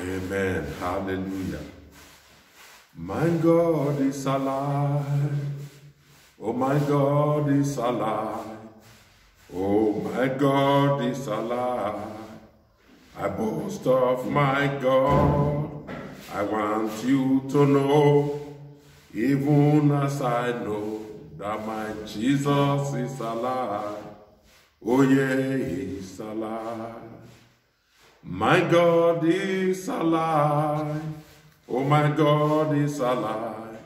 Amen. Hallelujah. My God is alive. Oh, my God is alive. Oh, my God is alive. I boast of my God. I want you to know, even as I know, that my Jesus is alive. Oh, yeah, he's alive. My God is alive. Oh, my God is alive.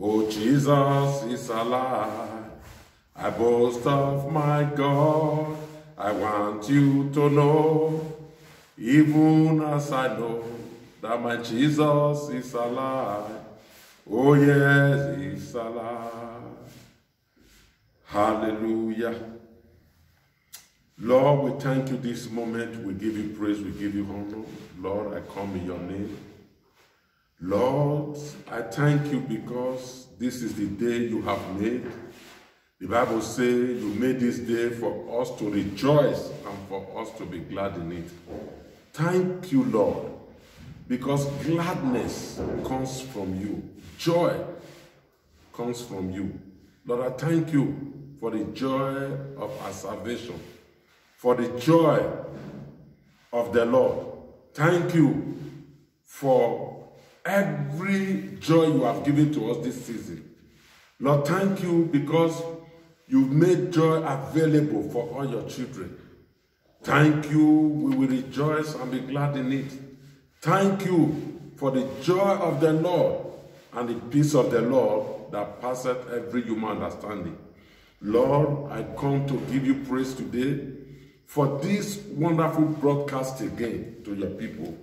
Oh, Jesus is alive. I boast of my God. I want you to know, even as I know, that my Jesus is alive. Oh, yes, he's alive. Hallelujah. Lord, we thank you this moment. We give you praise. We give you honor. Lord, I come in your name. Lord, I thank you because this is the day you have made. The Bible says you made this day for us to rejoice and for us to be glad in it. Thank you, Lord, because gladness comes from you. Joy comes from you. Lord, I thank you for the joy of our salvation, for the joy of the Lord. Thank you for every joy you have given to us this season. Lord, thank you because you've made joy available for all your children. Thank you. We will rejoice and be glad in it. Thank you for the joy of the Lord and the peace of the Lord that passeth every human understanding. Lord, I come to give you praise today for this wonderful broadcast again to your people.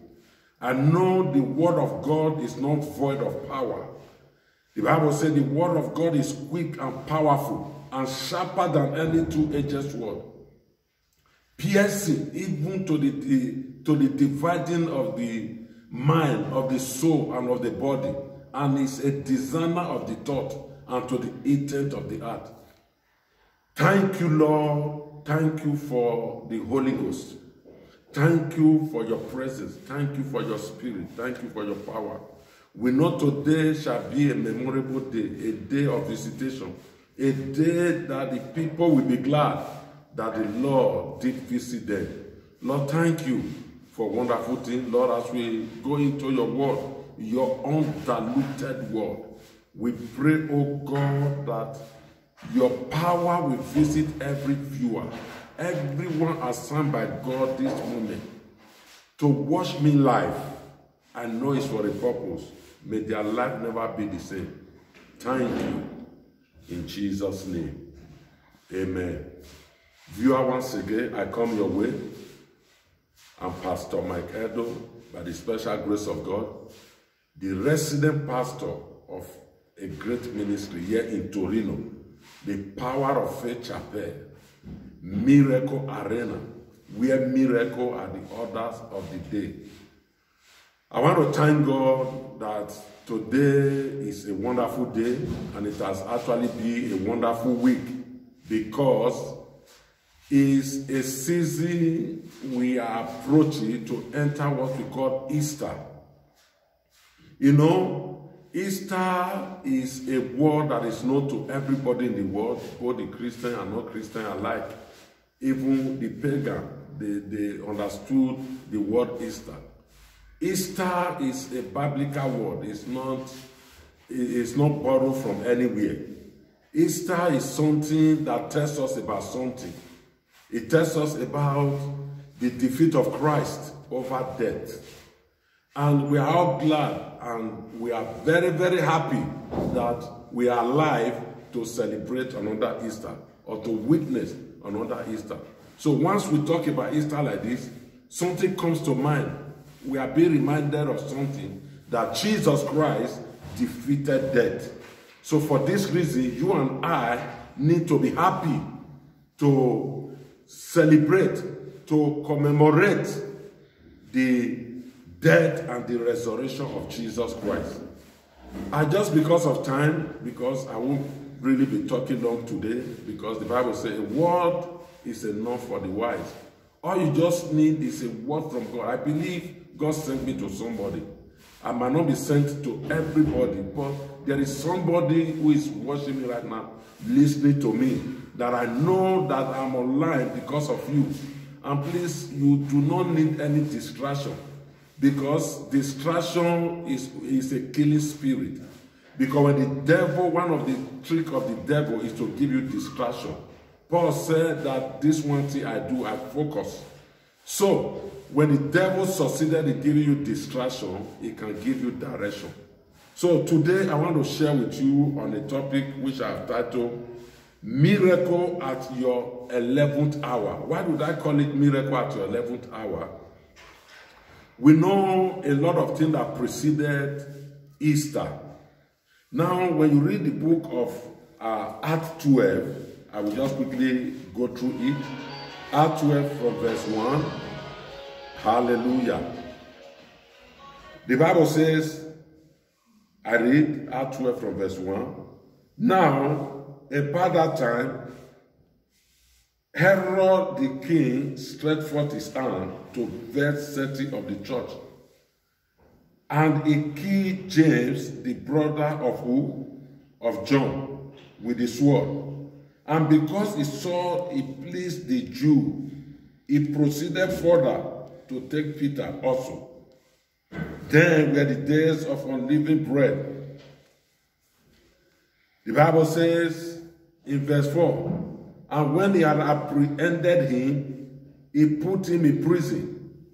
I know the word of God is not void of power. The Bible says the word of God is quick and powerful and sharper than any two-edged sword, piercing even to the, the, to the dividing of the mind, of the soul, and of the body, and is a discerner of the thought and to the intent of the heart. Thank you, Lord. Thank you for the Holy Ghost. Thank you for your presence. Thank you for your spirit. Thank you for your power. We know today shall be a memorable day, a day of visitation, a day that the people will be glad that the Lord did visit them. Lord, thank you for wonderful things. Lord, as we go into your word, your undiluted word, we pray, oh God, that your power will visit every viewer, everyone assigned by God this moment to watch me live. I know it's for a purpose. May their life never be the same. Thank you. In Jesus' name. Amen. Viewer, once again, I come your way. I'm Pastor Mike Edo, by the special grace of God, the resident pastor of a great ministry here in Torino, the Power of Faith Chapel, Miracle Arena, where miracle are the orders of the day. I want to thank God that today is a wonderful day and it has actually been a wonderful week because it's a season we are approaching to enter what we call Easter. You know, Easter is a word that is known to everybody in the world, both the Christian and not Christian alike. Even the pagan, they, they understood the word Easter. Easter is a biblical word. It's not, it's not borrowed from anywhere. Easter is something that tells us about something. It tells us about the defeat of Christ over death. And we are all glad and we are very, very happy that we are alive to celebrate another Easter or to witness another Easter. So once we talk about Easter like this, something comes to mind. We are being reminded of something that Jesus Christ defeated death. So for this reason, you and I need to be happy to celebrate, to commemorate the death and the resurrection of Jesus Christ. And just because of time, because I won't really be talking long today, because the Bible says a word is enough for the wise. All you just need is a word from God. I believe God sent me to somebody. I might not be sent to everybody, but there is somebody who is watching me right now, listening to me, that I know that I'm online because of you. And please, you do not need any distraction because distraction is, is a killing spirit. Because when the devil, one of the trick of the devil is to give you distraction. Paul said that this one thing I do, I focus. So when the devil succeeded in giving you distraction, he can give you direction. So today I want to share with you on a topic which I've titled Miracle at Your 11th Hour. Why did I call it Miracle at Your 11th Hour? We know a lot of things that preceded Easter. Now, when you read the book of uh, Acts 12, I will just quickly go through it. Acts 12 from verse 1. Hallelujah. The Bible says, I read Acts 12 from verse 1. Now, about that time, Herod the king stretched forth his hand to vex certain of the church. And he killed James, the brother of who? Of John, with the sword. And because he saw it pleased the Jew, he proceeded further to take Peter also. Then were the days of unleavened bread. The Bible says in verse 4 And when he had apprehended him, he put him in prison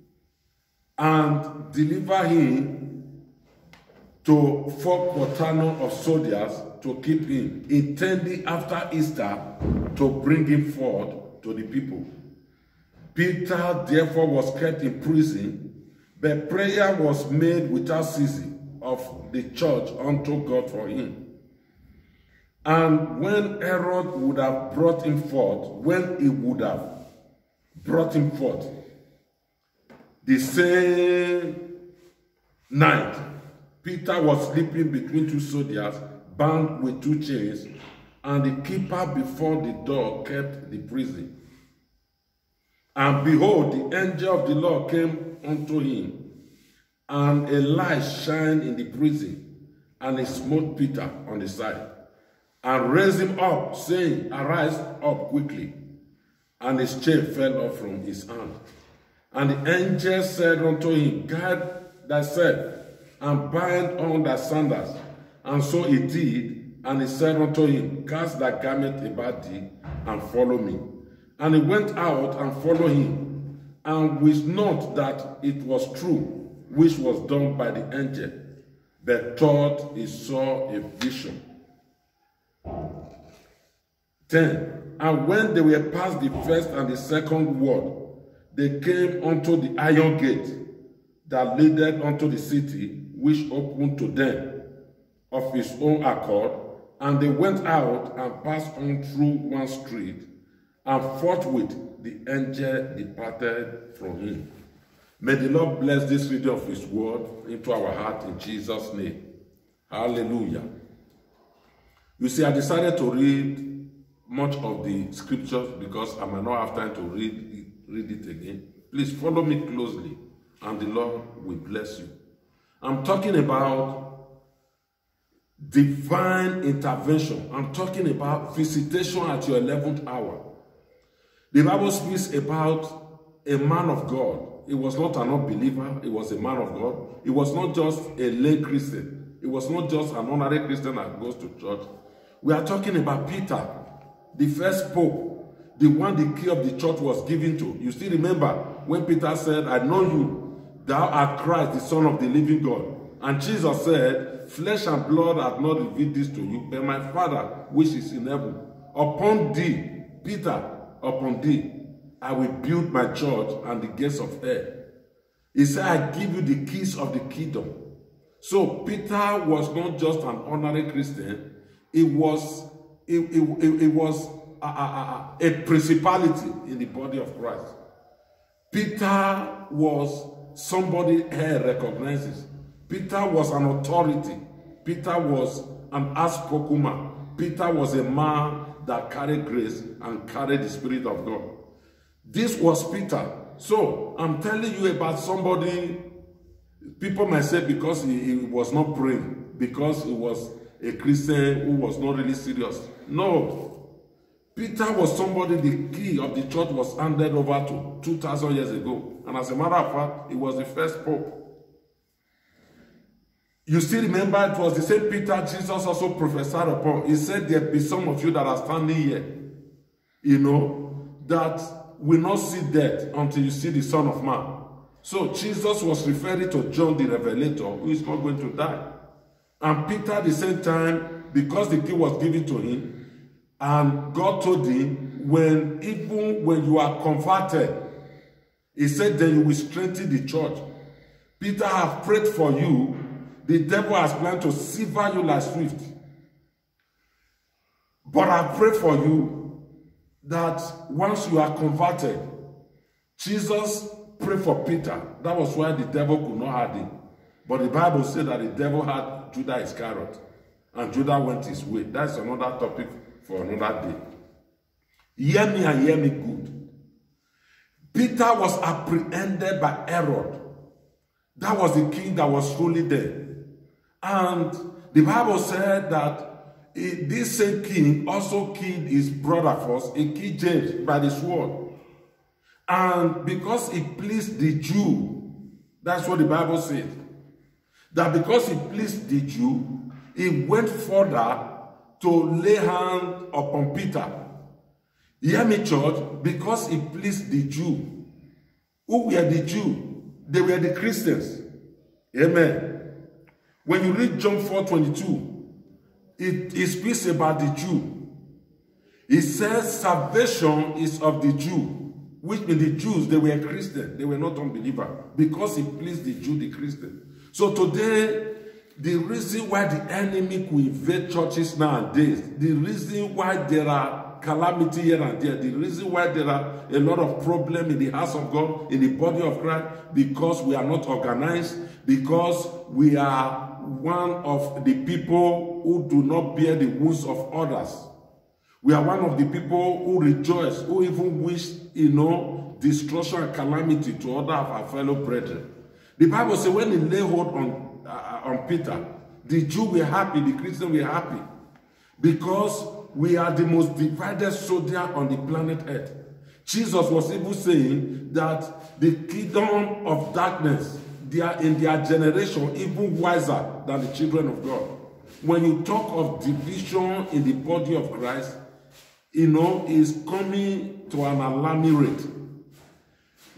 and delivered him to four quaternion of soldiers to keep him, intending after Easter to bring him forth to the people. Peter therefore was kept in prison, but prayer was made without ceasing of the church unto God for him. And when Herod would have brought him forth, when he would have brought him forth, the same night, Peter was sleeping between two soldiers, bound with two chains, and the keeper before the door kept the prison. And behold, the angel of the Lord came unto him, and a light shined in the prison, and he smote Peter on the side, and raised him up, saying, Arise up quickly. And his chain fell off from his hand. And the angel said unto him, Guard thyself, and bind on thy sandals. And so he did, and he said unto him, Cast thy garment about thee, and follow me. And he went out and followed him, and wished not that it was true, which was done by the angel, but thought he saw a vision. 10. And when they were past the first and the second ward, they came unto the iron gate that leaded unto the city, which opened to them of his own accord. And they went out and passed on through one street, and forthwith the angel departed from him. May the Lord bless this reading of his word into our heart in Jesus' name. Hallelujah. You see, I decided to read much of the scriptures because I might not have time to read read it again. Please follow me closely, and the Lord will bless you. I'm talking about divine intervention. I'm talking about visitation at your 11th hour. The Bible speaks about a man of God. He was not an unbeliever, he was a man of God. He was not just a lay Christian, he was not just an honorary Christian that goes to church. We are talking about Peter, the first pope, the one the key of the church was given to. You still remember when Peter said, I know you, thou art Christ, the Son of the living God. And Jesus said, Flesh and blood have not revealed this to you, but my Father which is in heaven. Upon thee, Peter, upon thee, I will build my church and the gates of hell. He said, I give you the keys of the kingdom. So Peter was not just an honorary Christian, he was, he, he, he was a, a, a, a principality in the body of Christ. Peter was somebody here recognizes. Peter was an authority. Peter was an outspoken man. Peter was a man that carried grace and carried the Spirit of God. This was Peter. So I'm telling you about somebody People might say because he, he was not praying, because he was a Christian who was not really serious. No. Peter was somebody the key of the church was handed over to 2,000 years ago. And as a matter of fact, he was the first pope. You still remember it was the same Peter Jesus also prophesied upon. He said, There be some of you that are standing here, you know, that will not see death until you see the Son of Man. So Jesus was referring to John the Revelator, who is not going to die. And Peter, at the same time, because the key was given to him, and God told him, when even when you are converted, he said, then you will strengthen the church. Peter have prayed for you. The devil has planned to sever you like swift. But I pray for you that once you are converted, Jesus prayed for Peter. That was why the devil could not have him. But the Bible said that the devil had Judah Iscariot. And Judah went his way. That's another topic for another day. Hear me and hear me good. Peter was apprehended by Herod. That was the king that was truly there. And the Bible said that this same king also killed his brother first. He killed James by the sword. And because he pleased the Jew, that's what the Bible says. That because he pleased the Jew, he went further to lay hand upon Peter. Hear me, church, because he pleased the Jew. Who were the Jew? They were the Christians. Amen. When you read John 4 22, it, it speaks about the Jew. It says salvation is of the Jew, which means the Jews, they were Christian, they were not unbeliever, because he pleased the Jew, the Christian. So today, the reason why the enemy could invade churches nowadays, the reason why there are calamity here and there, the reason why there are a lot of problem in the house of God, in the body of Christ, because we are not organized, because we are one of the people who do not bear the wounds of others. We are one of the people who rejoice, who even wish, you know, destruction and calamity to other of our fellow brethren. The Bible says when he lay hold on, uh, on Peter, the Jew were happy, the Christian were happy. Because we are the most divided soldier on the planet Earth. Jesus was even saying that the kingdom of darkness, they are in their generation even wiser than the children of God. When you talk of division in the body of Christ, you know, is coming to an alarming rate.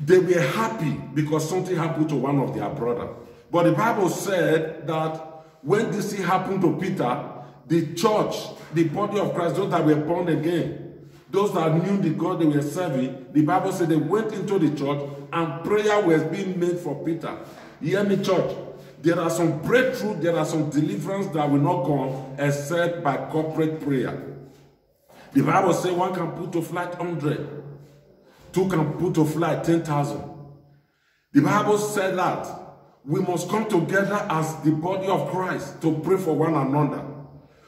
They were happy because something happened to one of their brother. But the Bible said that when this thing happened to Peter, the church, the body of Christ, those that were born again, those that knew the God they were serving, the Bible said they went into the church and prayer was being made for Peter. Hear me, church. There are some breakthrough, there are some deliverance that will not come except by corporate prayer. The Bible says one can put to flight 100, two can put to flight 10,000. The Bible said that we must come together as the body of Christ to pray for one another.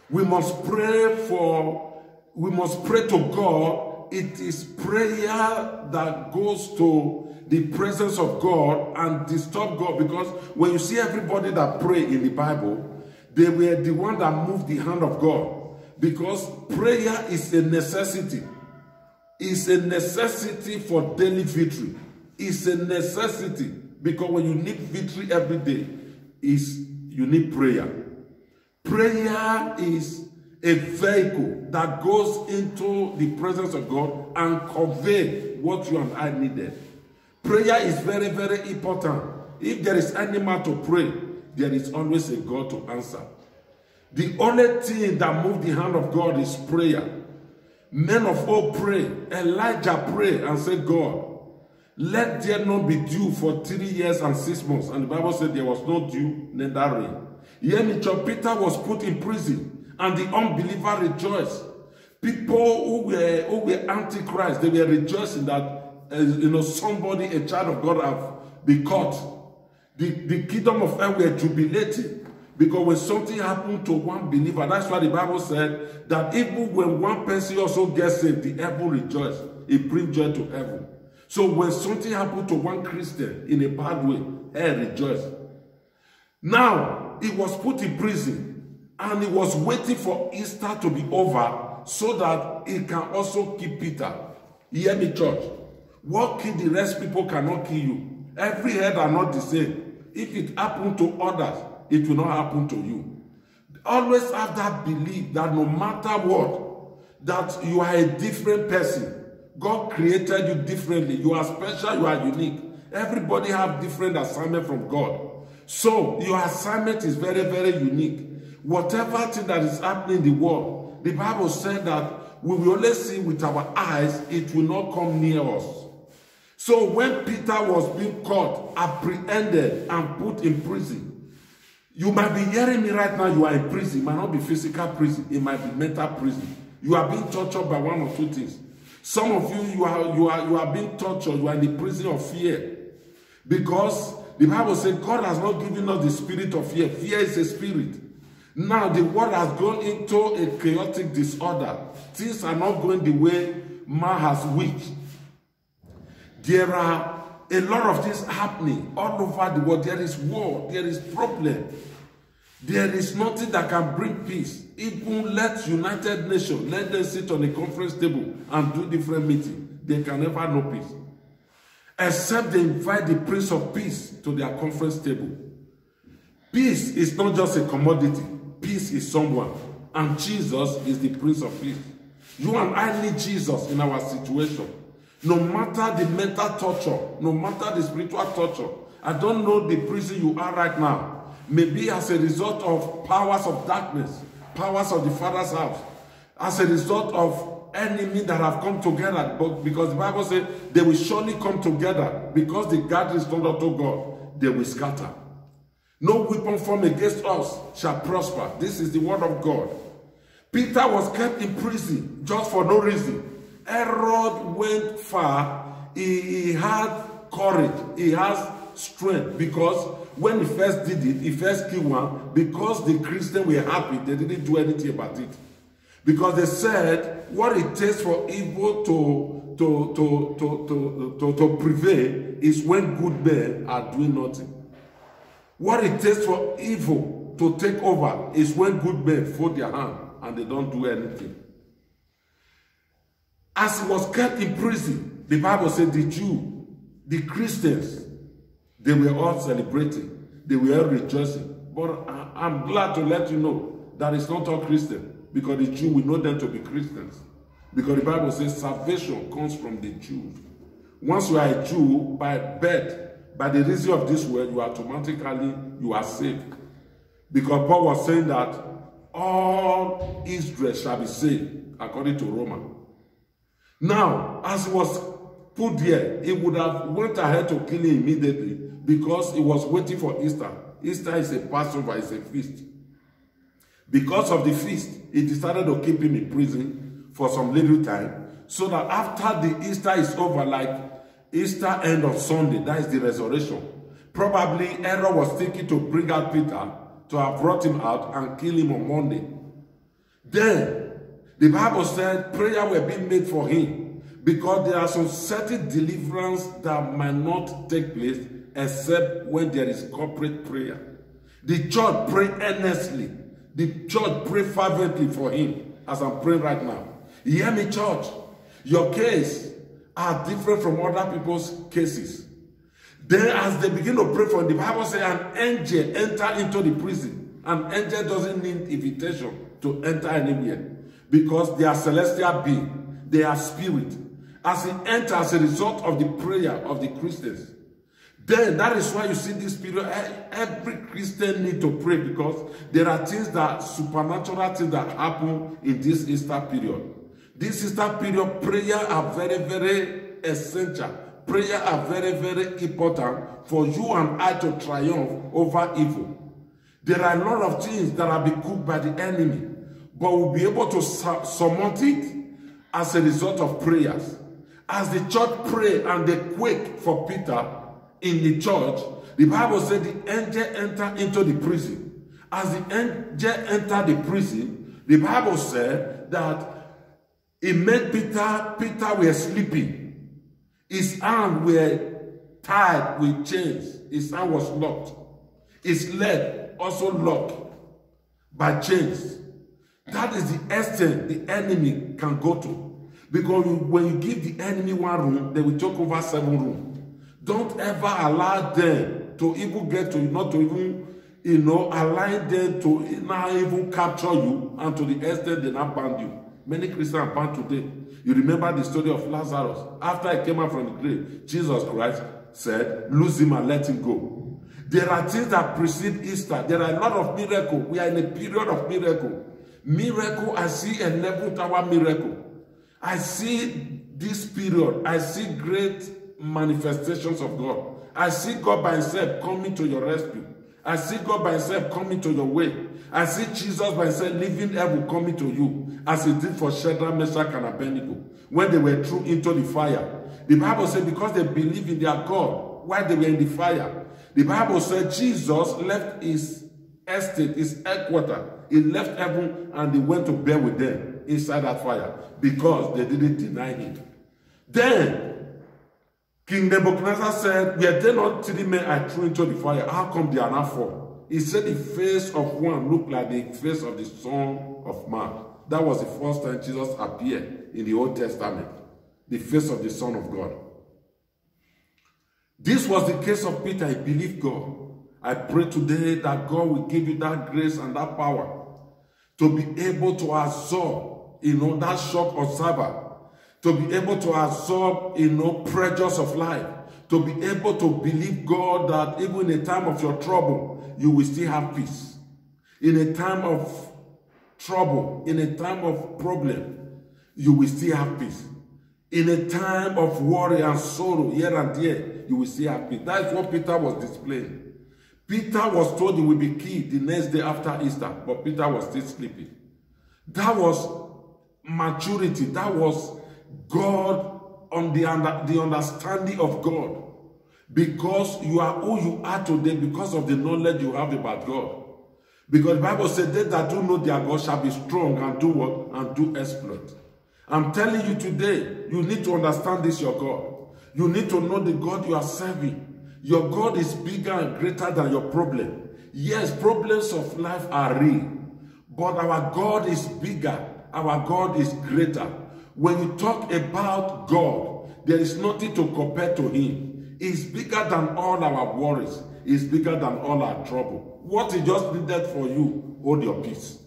We must pray for, we must pray to God. It is prayer that goes to the presence of God and disturb God because when you see everybody that pray in the Bible, they were the one that moved the hand of God because prayer is a necessity. It's a necessity for daily victory. It's a necessity because when you need victory every day, is you need prayer. Prayer is a vehicle that goes into the presence of God and convey what you and I needed. Prayer is very, very important. If there is any man to pray, there is always a God to answer. The only thing that moved the hand of God is prayer. Men of old pray. Elijah prayed and said, God, let there not be dew for three years and six months. And the Bible said there was no dew, neither rain. Yenicho, Peter was put in prison, and the unbeliever rejoiced. People who were who were antichrist, they were rejoicing that uh, you know somebody, a child of God, have been caught. The, the kingdom of hell were jubilating. Because when something happened to one believer, that's why the Bible said that even when one person also gets saved, the heaven rejoice. It brings joy to heaven. So when something happened to one Christian in a bad way, hell rejoice. Now, he was put in prison and he was waiting for Easter to be over so that he can also keep Peter. Hear me, church. What kill the rest people cannot kill you. Every head are not the same. If it happened to others, it will not happen to you. Always have that belief that no matter what, that you are a different person. God created you differently. You are special, you are unique. Everybody have different assignment from God. So your assignment is very, very unique. Whatever thing that is happening in the world, the Bible said that we will only see with our eyes, it will not come near us. So when Peter was being caught, apprehended, and put in prison, you might be hearing me right now, you are in prison. It might not be physical prison, it might be mental prison. You are being tortured by one or two things. Some of you, you are, you are, you are being tortured, you are in the prison of fear. Because the Bible says God has not given us the spirit of fear. Fear is a spirit. Now the world has gone into a chaotic disorder. Things are not going the way man has wished. There are a lot of things happening all over the world. There is war. There is problem. There is nothing that can bring peace. Even let United Nations, let them sit on a conference table and do different meetings. They can never know peace. Except they invite the Prince of Peace to their conference table. Peace is not just a commodity. Peace is someone. And Jesus is the Prince of Peace. You and I need Jesus in our situation. No matter the mental torture, no matter the spiritual torture, I don't know the prison you are right now. Maybe as a result of powers of darkness, powers of the Father's house, as a result of enemy that have come together, but because the Bible says they will surely come together because the gathering is not unto God, they will scatter. No weapon formed against us shall prosper. This is the word of God. Peter was kept in prison just for no reason. Herod went far. He, he had courage. He has strength because when he first did it, he first killed one because the Christians were happy. They didn't do anything about it. Because they said what it takes for evil to, to, to, to, to, to, to prevail is when good men are doing nothing. What it takes for evil to take over is when good men fold their hand and they don't do anything. As he was kept in prison, the Bible said the Jew, the Christians, they were all celebrating. They were all rejoicing. But I'm glad to let you know that it's not all Christian because the Jew, we know them to be Christians. Because the Bible says salvation comes from the Jews. Once you are a Jew, by birth, by the reason of this word, you automatically, you are saved. Because Paul was saying that all Israel shall be saved, according to Romans. Now, as he was put there, he would have went ahead to kill him immediately because he was waiting for Easter. Easter is a Passover, it's a feast. Because of the feast, he decided to keep him in prison for some little time so that after the Easter is over, like Easter end of Sunday, that is the resurrection, probably Herod was thinking to bring out Peter to have brought him out and kill him on Monday. Then, the Bible said prayer were being made for him because there are some certain deliverance that might not take place except when there is corporate prayer. The church pray earnestly. The church pray fervently for him as I'm praying right now. Hear me, church? Your case are different from other people's cases. Then as they begin to pray for him, the Bible says an angel enter into the prison. An angel doesn't need invitation to enter anywhere because they are celestial being. They are spirit. As he enters as a result of the prayer of the Christians, then that is why you see this period. Every Christian need to pray because there are things that supernatural things that happen in this Easter period. This Easter period, prayer are very, very essential. Prayer are very, very important for you and I to triumph over evil. There are a lot of things that are being cooked by the enemy, but we'll be able to surmount it as a result of prayers. As the church pray and they quake for Peter, in the church, the Bible said the angel entered into the prison. As the angel entered the prison, the Bible said that he made Peter, Peter were sleeping. His hand were tied with chains. His hand was locked. His leg also locked by chains. That is the extent the enemy can go to. Because when you give the enemy one room, they will take over seven rooms. Don't ever allow them to even get to you, not to even, you know, allow them to now even capture you and to the extent they now bound you. Many Christians are bound today. You remember the story of Lazarus. After he came out from the grave, Jesus Christ said, lose him and let him go. There are things that precede Easter. There are a lot of miracles. We are in a period of miracle. Miracle, I see a level tower miracle. I see this period. I see great manifestations of God. I see God by himself coming to your rescue. I see God by himself coming to your way. I see Jesus by himself leaving heaven coming to you, as he did for Shadrach, Meshach, and Abednego when they were thrown into the fire. The Bible said because they believe in their God while they were in the fire. The Bible said Jesus left his estate, his headquarters. He left heaven and he went to bear with them inside that fire because they didn't deny him. Then King Nebuchadnezzar said, Were there not three men I threw into the fire? How come they are not four? He said the face of one looked like the face of the Son of Man. That was the first time Jesus appeared in the Old Testament. The face of the Son of God. This was the case of Peter. He believed God. I pray today that God will give you that grace and that power to be able to absorb, you know, that shock observer to be able to absorb, you know, pressures of life, to be able to believe God that even in a time of your trouble, you will still have peace. In a time of trouble, in a time of problem, you will still have peace. In a time of worry and sorrow, here and there, you will still have peace. That is what Peter was displaying. Peter was told he will be killed the next day after Easter, but Peter was still sleeping. That was maturity. That was God on the, under, the understanding of God. Because you are who you are today because of the knowledge you have about God. Because the Bible said, they that do know their God shall be strong and do what? And do exploit. I'm telling you today, you need to understand this, your God. You need to know the God you are serving. Your God is bigger and greater than your problem. Yes, problems of life are real. But our God is bigger. Our God is greater. When you talk about God, there is nothing to compare to him. He's bigger than all our worries. He's bigger than all our trouble. What he just needed for you, hold your peace.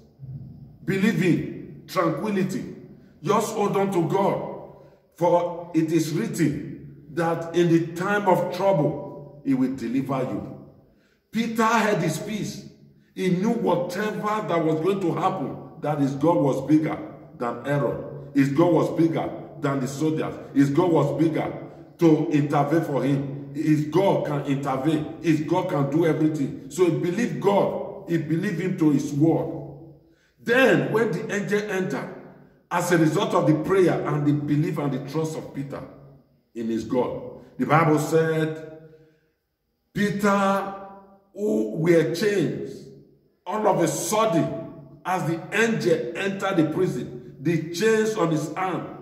Believe in tranquility. Just hold on to God. For it is written that in the time of trouble, he will deliver you. Peter had his peace. He knew whatever that was going to happen, that his God was bigger than Herod. His God was bigger than the soldiers. His God was bigger to intervene for him. His God can intervene. His God can do everything. So he believed God. He believed him to his word. Then when the angel entered, as a result of the prayer and the belief and the trust of Peter in his God, the Bible said, Peter, who were chains, all of a sudden, as the angel entered the prison, the chains on his arm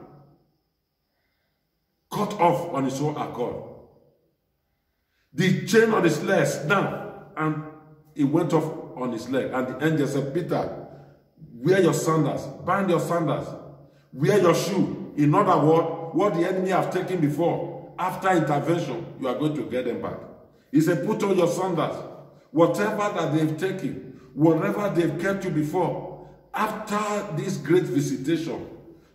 cut off on his own accord. The chain on his leg snapped and it went off on his leg. And the angel said, Peter, wear your sandals, bind your sandals, wear your shoe. In other words, what the enemy have taken before, after intervention, you are going to get them back. He said, put on your sandals. Whatever that they've taken, whatever they've kept you before, after this great visitation,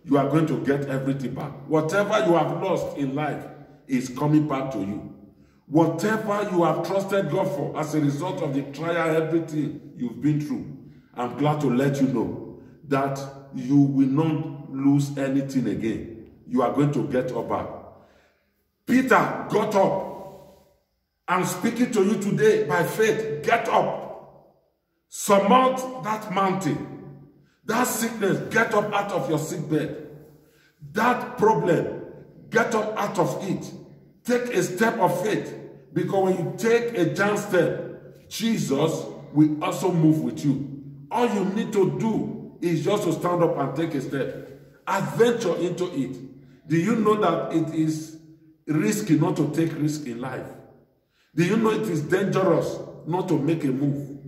you are going to get everything back. Whatever you have lost in life is coming back to you. Whatever you have trusted God for as a result of the trial, everything you've been through, I'm glad to let you know that you will not lose anything again. You are going to get up back. Peter got up. I'm speaking to you today by faith. Get up. Surmount that mountain. That sickness, get up out of your sick bed. That problem, get up out of it. Take a step of faith. Because when you take a giant step, Jesus will also move with you. All you need to do is just to stand up and take a step. Adventure into it. Do you know that it is risky not to take risk in life? Do you know it is dangerous not to make a move.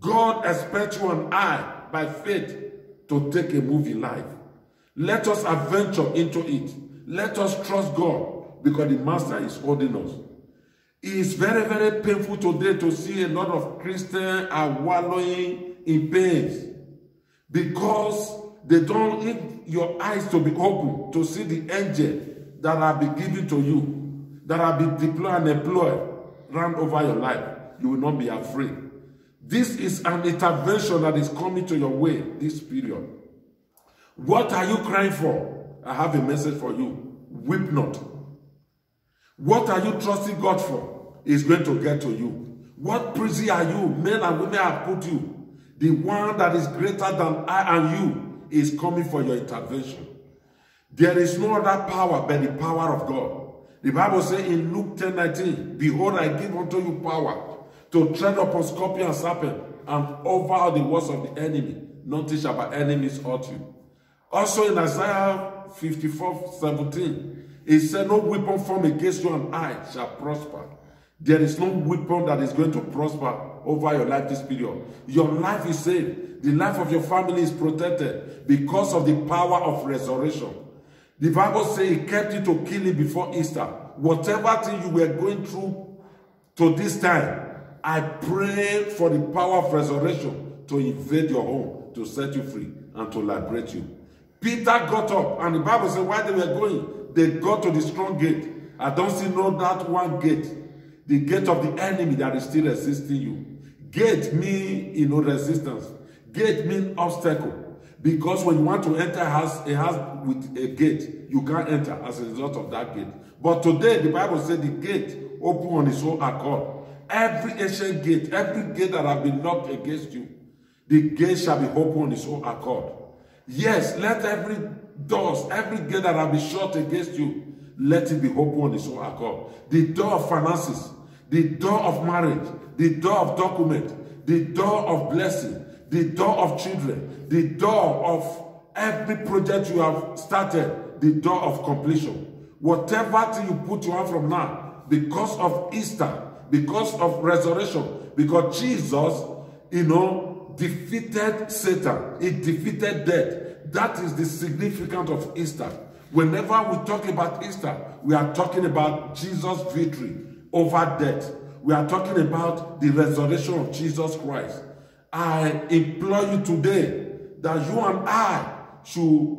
God expects you and I, by faith, to take a move in life. Let us adventure into it. Let us trust God because the Master is holding us. It is very, very painful today to see a lot of Christians are wallowing in pains because they don't need your eyes to be open to see the angel that have been given to you, that have been deployed and employed run over your life. You will not be afraid. This is an intervention that is coming to your way this period. What are you crying for? I have a message for you. Weep not. What are you trusting God for? Is going to get to you. What prison are you? Men and women have put you. The one that is greater than I and you is coming for your intervention. There is no other power but the power of God. The Bible says in Luke 10 19, Behold, I give unto you power to tread upon scorpion and serpent and over all the works of the enemy. Nothing shall by enemies hurt you. Also in Isaiah 54 17, it said, No weapon formed against you and I shall prosper. There is no weapon that is going to prosper over your life this period. Your life is saved. The life of your family is protected because of the power of resurrection. The Bible says he kept you to kill it before Easter. Whatever thing you were going through to this time, I pray for the power of resurrection to invade your home, to set you free, and to liberate you. Peter got up, and the Bible says while they were going, they got to the strong gate. I don't see no that one gate, the gate of the enemy that is still resisting you. Gate mean you know resistance. Gate mean obstacle. Because when you want to enter a house, a house with a gate, you can't enter as a result of that gate. But today, the Bible said the gate open on its own accord. Every ancient gate, every gate that have been locked against you, the gate shall be open on its own accord. Yes, let every doors, every gate that have been shut against you, let it be open on its own accord. The door of finances, the door of marriage, the door of document, the door of blessing, the door of children, the door of every project you have started, the door of completion. Whatever thing you put your hand from now, because of Easter, because of resurrection, because Jesus, you know, defeated Satan, he defeated death. That is the significance of Easter. Whenever we talk about Easter, we are talking about Jesus' victory over death. We are talking about the resurrection of Jesus Christ. I implore you today that you and I should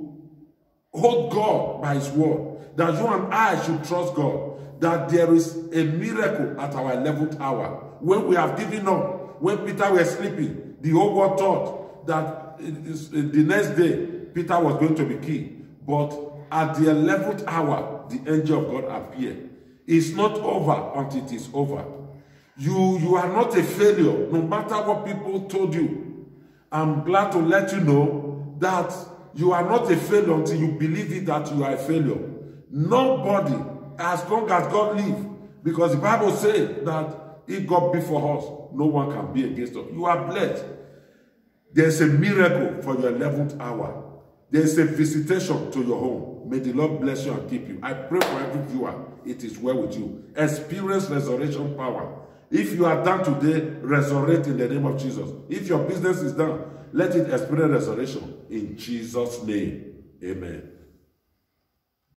hold God by his word, that you and I should trust God, that there is a miracle at our 11th hour. When we have given up, when Peter was sleeping, the whole world thought that the next day Peter was going to be killed. But at the 11th hour, the angel of God appeared. It's not over until it is over. You, you are not a failure, no matter what people told you. I'm glad to let you know that you are not a failure until you believe it that you are a failure. Nobody, as long as God lives, because the Bible says that if God be for us, no one can be against us. You are blessed. There's a miracle for your 11th hour. There's a visitation to your home. May the Lord bless you and keep you. I pray for every viewer. It is well with you. Experience resurrection power. If you are done today, resurrect in the name of Jesus. If your business is done, let it experience resurrection in Jesus' name. Amen.